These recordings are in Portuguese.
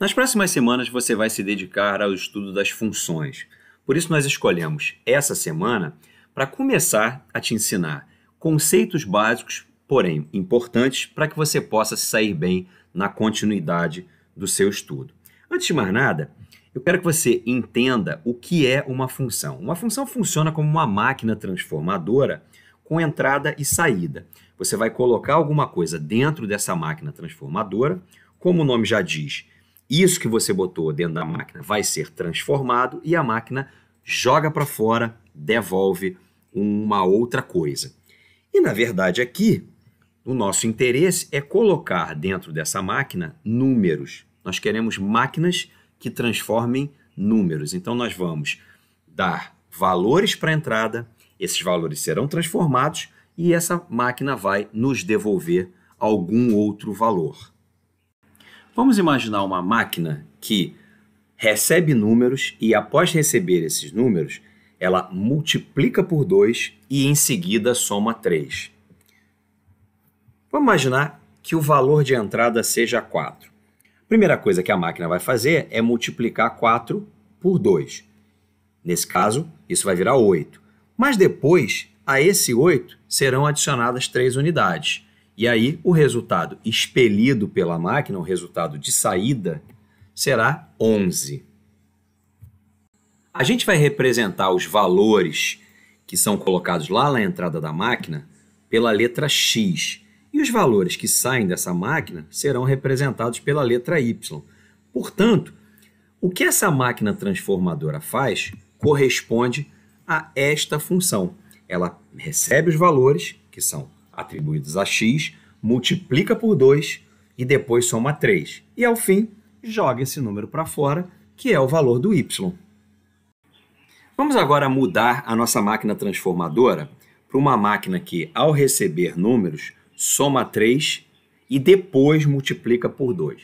Nas próximas semanas você vai se dedicar ao estudo das funções. Por isso nós escolhemos essa semana para começar a te ensinar conceitos básicos, porém importantes, para que você possa sair bem na continuidade do seu estudo. Antes de mais nada, eu quero que você entenda o que é uma função. Uma função funciona como uma máquina transformadora com entrada e saída. Você vai colocar alguma coisa dentro dessa máquina transformadora, como o nome já diz, isso que você botou dentro da máquina vai ser transformado e a máquina joga para fora, devolve uma outra coisa. E na verdade aqui, o nosso interesse é colocar dentro dessa máquina números. Nós queremos máquinas que transformem números. Então nós vamos dar valores para a entrada, esses valores serão transformados e essa máquina vai nos devolver algum outro valor. Vamos imaginar uma máquina que recebe números e após receber esses números, ela multiplica por 2 e em seguida soma 3. Vamos imaginar que o valor de entrada seja 4. A primeira coisa que a máquina vai fazer é multiplicar 4 por 2. Nesse caso, isso vai virar 8. Mas depois, a esse 8 serão adicionadas 3 unidades. E aí, o resultado expelido pela máquina, o resultado de saída, será 11. A gente vai representar os valores que são colocados lá na entrada da máquina pela letra X. E os valores que saem dessa máquina serão representados pela letra Y. Portanto, o que essa máquina transformadora faz corresponde a esta função. Ela recebe os valores, que são atribuídos a x, multiplica por 2 e depois soma 3. E ao fim, joga esse número para fora, que é o valor do y. Vamos agora mudar a nossa máquina transformadora para uma máquina que, ao receber números, soma 3 e depois multiplica por 2.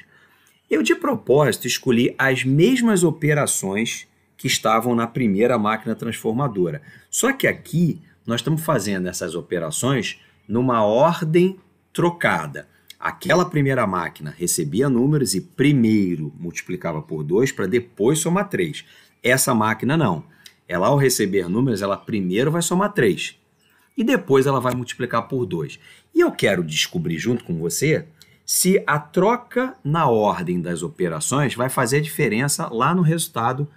Eu, de propósito, escolhi as mesmas operações que estavam na primeira máquina transformadora. Só que aqui nós estamos fazendo essas operações numa ordem trocada. Aquela primeira máquina recebia números e primeiro multiplicava por 2 para depois somar 3. Essa máquina não. Ela, ao receber números, ela primeiro vai somar 3 e depois ela vai multiplicar por 2. E eu quero descobrir junto com você se a troca na ordem das operações vai fazer diferença lá no resultado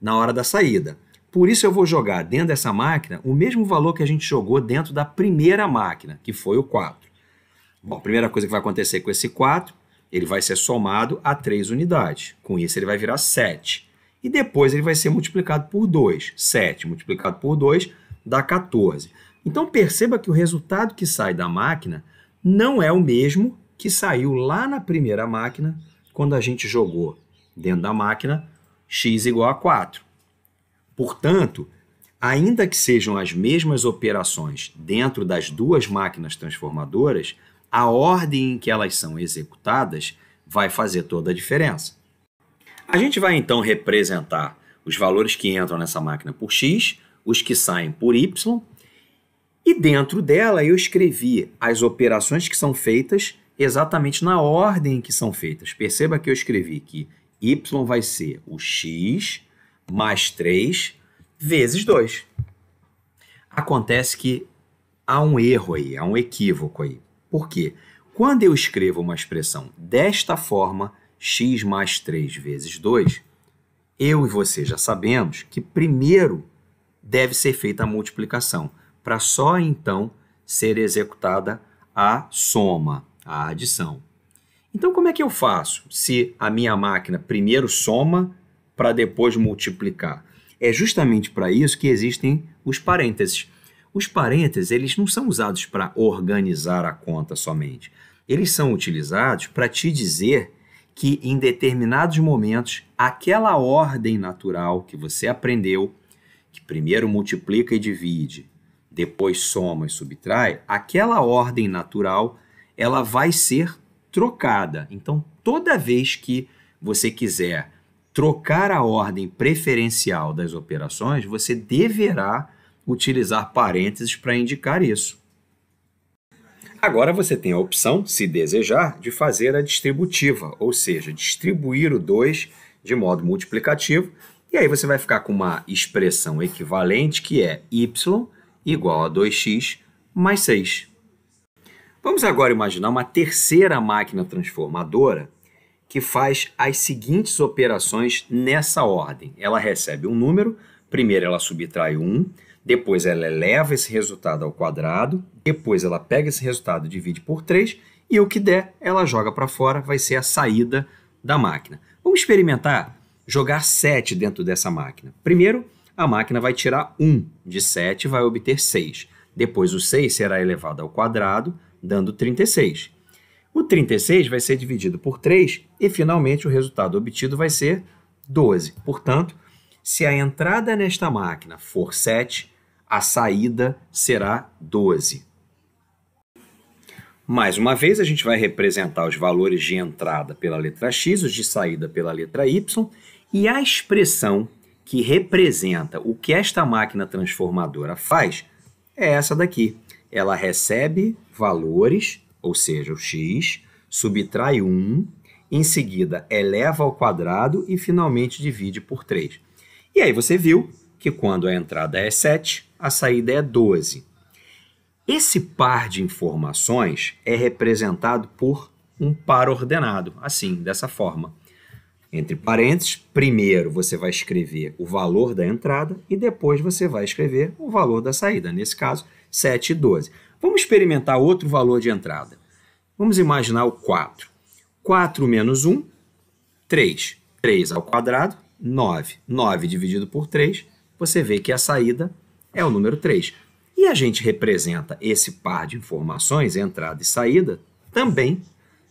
na hora da saída. Por isso eu vou jogar dentro dessa máquina o mesmo valor que a gente jogou dentro da primeira máquina, que foi o 4. Bom, a primeira coisa que vai acontecer com esse 4, ele vai ser somado a 3 unidades. Com isso ele vai virar 7 e depois ele vai ser multiplicado por 2. 7 multiplicado por 2 dá 14. Então perceba que o resultado que sai da máquina não é o mesmo que saiu lá na primeira máquina, quando a gente jogou dentro da máquina x igual a 4. Portanto, ainda que sejam as mesmas operações dentro das duas máquinas transformadoras, a ordem em que elas são executadas vai fazer toda a diferença. A gente vai então representar os valores que entram nessa máquina por x, os que saem por y, e dentro dela eu escrevi as operações que são feitas exatamente na ordem em que são feitas. Perceba que eu escrevi que y vai ser o x mais 3 vezes 2. Acontece que há um erro aí, há um equívoco aí. Por quê? Quando eu escrevo uma expressão desta forma, x mais 3 vezes 2, eu e você já sabemos que primeiro deve ser feita a multiplicação, para só então ser executada a soma, a adição. Então, como é que eu faço se a minha máquina primeiro soma para depois multiplicar? É justamente para isso que existem os parênteses. Os parênteses eles não são usados para organizar a conta somente. Eles são utilizados para te dizer que em determinados momentos aquela ordem natural que você aprendeu, que primeiro multiplica e divide, depois soma e subtrai, aquela ordem natural ela vai ser trocada. Então, toda vez que você quiser trocar a ordem preferencial das operações, você deverá utilizar parênteses para indicar isso. Agora você tem a opção, se desejar, de fazer a distributiva, ou seja, distribuir o 2 de modo multiplicativo, e aí você vai ficar com uma expressão equivalente que é y igual a 2x mais 6. Vamos agora imaginar uma terceira máquina transformadora que faz as seguintes operações nessa ordem. Ela recebe um número, primeiro ela subtrai 1, depois ela eleva esse resultado ao quadrado, depois ela pega esse resultado divide por 3, e o que der, ela joga para fora, vai ser a saída da máquina. Vamos experimentar jogar 7 dentro dessa máquina. Primeiro, a máquina vai tirar 1 de 7 e vai obter 6. Depois o 6 será elevado ao quadrado, dando 36. O 36 vai ser dividido por 3 e, finalmente, o resultado obtido vai ser 12. Portanto, se a entrada nesta máquina for 7, a saída será 12. Mais uma vez, a gente vai representar os valores de entrada pela letra x, os de saída pela letra y, e a expressão que representa o que esta máquina transformadora faz é essa daqui. Ela recebe valores ou seja, o x, subtrai 1, em seguida eleva ao quadrado e finalmente divide por 3. E aí você viu que quando a entrada é 7, a saída é 12. Esse par de informações é representado por um par ordenado, assim, dessa forma. Entre parênteses, primeiro você vai escrever o valor da entrada e depois você vai escrever o valor da saída, nesse caso, 7 e 12. Vamos experimentar outro valor de entrada. Vamos imaginar o 4. 4 menos 1, 3. 3 ao quadrado, 9. 9 dividido por 3, você vê que a saída é o número 3. E a gente representa esse par de informações, entrada e saída, também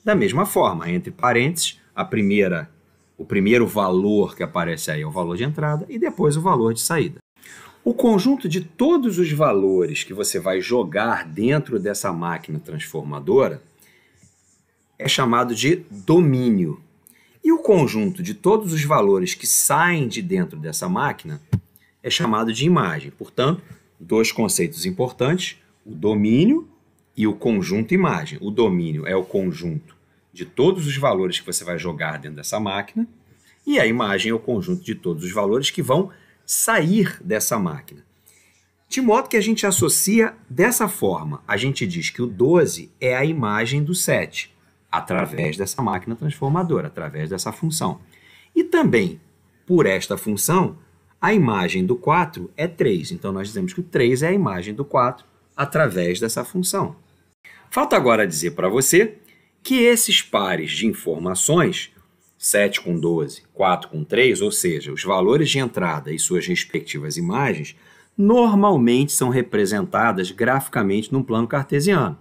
da mesma forma. Entre parênteses, a primeira, o primeiro valor que aparece aí é o valor de entrada e depois o valor de saída. O conjunto de todos os valores que você vai jogar dentro dessa máquina transformadora é chamado de domínio. E o conjunto de todos os valores que saem de dentro dessa máquina é chamado de imagem. Portanto, dois conceitos importantes: o domínio e o conjunto imagem. O domínio é o conjunto de todos os valores que você vai jogar dentro dessa máquina, e a imagem é o conjunto de todos os valores que vão sair dessa máquina. De modo que a gente associa dessa forma. A gente diz que o 12 é a imagem do 7, através dessa máquina transformadora, através dessa função. E também, por esta função, a imagem do 4 é 3. Então, nós dizemos que o 3 é a imagem do 4 através dessa função. Falta agora dizer para você que esses pares de informações 7 com 12, 4 com 3, ou seja, os valores de entrada e suas respectivas imagens, normalmente são representadas graficamente num plano cartesiano.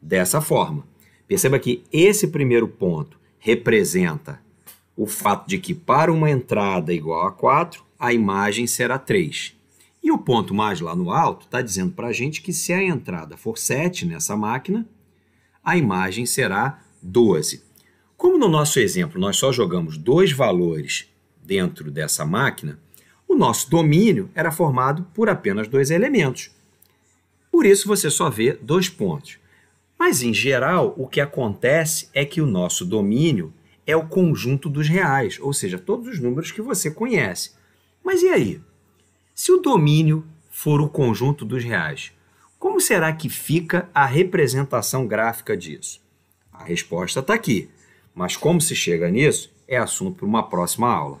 Dessa forma, perceba que esse primeiro ponto representa o fato de que para uma entrada igual a 4, a imagem será 3. E o ponto mais lá no alto está dizendo para a gente que se a entrada for 7 nessa máquina, a imagem será 12. Como no nosso exemplo nós só jogamos dois valores dentro dessa máquina, o nosso domínio era formado por apenas dois elementos. Por isso você só vê dois pontos. Mas, em geral, o que acontece é que o nosso domínio é o conjunto dos reais, ou seja, todos os números que você conhece. Mas e aí? Se o domínio for o conjunto dos reais, como será que fica a representação gráfica disso? A resposta está aqui. Mas como se chega nisso é assunto para uma próxima aula.